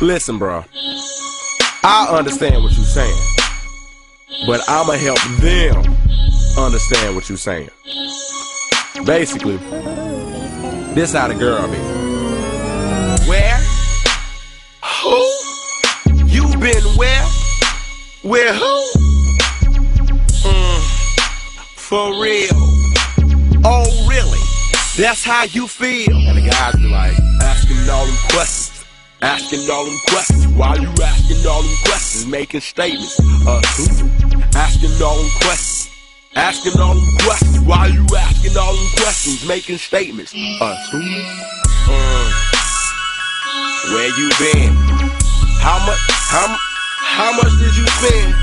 Listen, bro. I understand what you're saying, but I'ma help them understand what you're saying. Basically, this how the girl be. Where? Who? You been where? Where who? Mm, for real. Oh, really? That's how you feel? And the guys be like, asking all them questions. Asking all them questions. Why you asking all them questions? Making statements. Uh, asking all them questions. Asking all them questions. Why you asking all them questions? Making statements. Uh, uh, where you been? How much? How how much did you spend?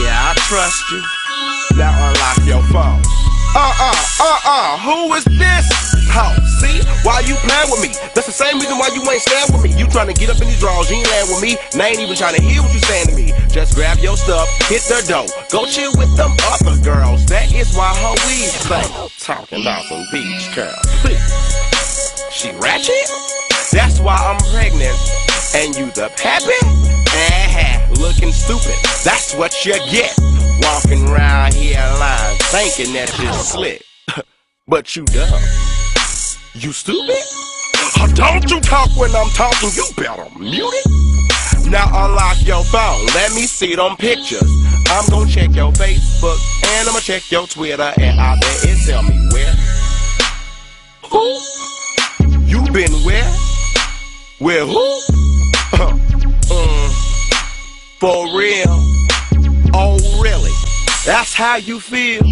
Yeah, I trust you. Now unlock your phone. Uh-uh, who is this? How? See? Why you playing with me? That's the same reason why you ain't stand with me. You trying to get up in these drawers, you ain't land with me. And I ain't even trying to hear what you saying to me. Just grab your stuff, hit the dough. Go chill with them other girls. That is why her weed play. Talking about some beach girl. She ratchet? That's why I'm pregnant. And you the happy? Uh-huh. Looking stupid. That's what you get. Walking around here lying, thinking that you're slick. But you dumb. You stupid? Or don't you talk when I'm talking, you better mute it. Now unlock your phone, let me see them pictures. I'm gonna check your Facebook, and I'ma check your Twitter, and I bet it tell me where. Who? You been where? Where who? uh, for real? Oh, really? That's how you feel?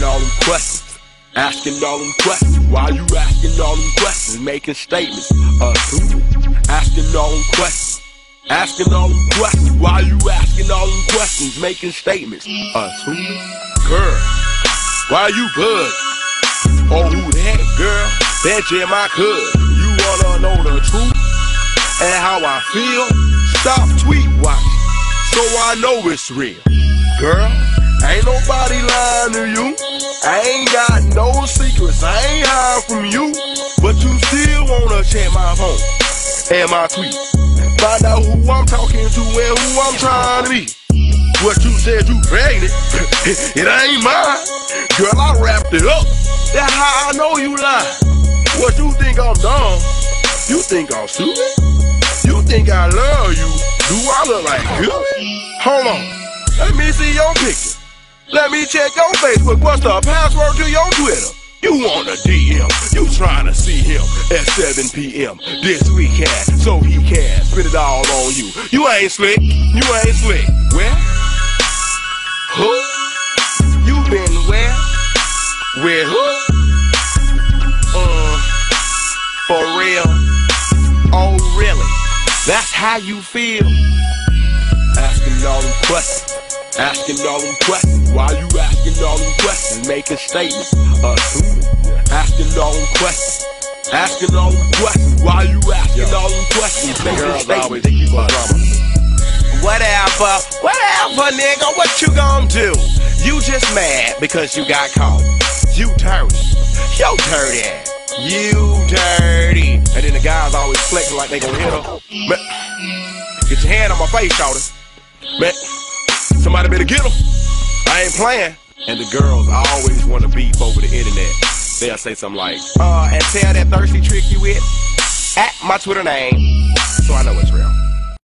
Asking all them questions. Asking all them questions. Why you asking all them questions? Making statements. Uh, asking all them questions. Asking all them questions. Why you asking all them questions? Making statements. Uh, girl. Why you bud? Oh, who that girl? That just my cousin. You wanna know the truth? And how I feel? Stop tweet watching. So I know it's real. Girl, ain't nobody lying to you. I ain't got no secrets, I ain't hiding from you. But you still wanna check my phone and my tweet. Find out who I'm talking to and who I'm trying to be. What you said you pregnant, it ain't mine. Girl, I wrapped it up. That's how I know you lie. What you think I'm dumb? You think I'm stupid? You think I love you? Do I look like you? Hold on. Let me see your picture. Let me check your Facebook. What's the password to your Twitter? You want a DM, you trying to see him at 7 p.m. this weekend so he can spit it all on you. You ain't slick, you ain't slick. Where? Who? You been where? Where who? Uh, for real? Oh, really? That's how you feel? Asking all them questions. Asking all them questions. Why you asking all them questions? Making statements. Uh, asking all them questions. Asking all them questions. Why you asking Yo. all them questions? Making Girls statements. always keep on drama. Whatever, whatever, nigga, what you gonna do? You just mad because you got caught. You dirty. Yo dirty. You dirty. And then the guys always flexing like they gonna hit her. Man, get your hand on my face, shoulder. Man, somebody better get him. I ain't playing. And the girls I always wanna beef over the internet. They'll say something like, uh, and tell that thirsty trick you with at my Twitter name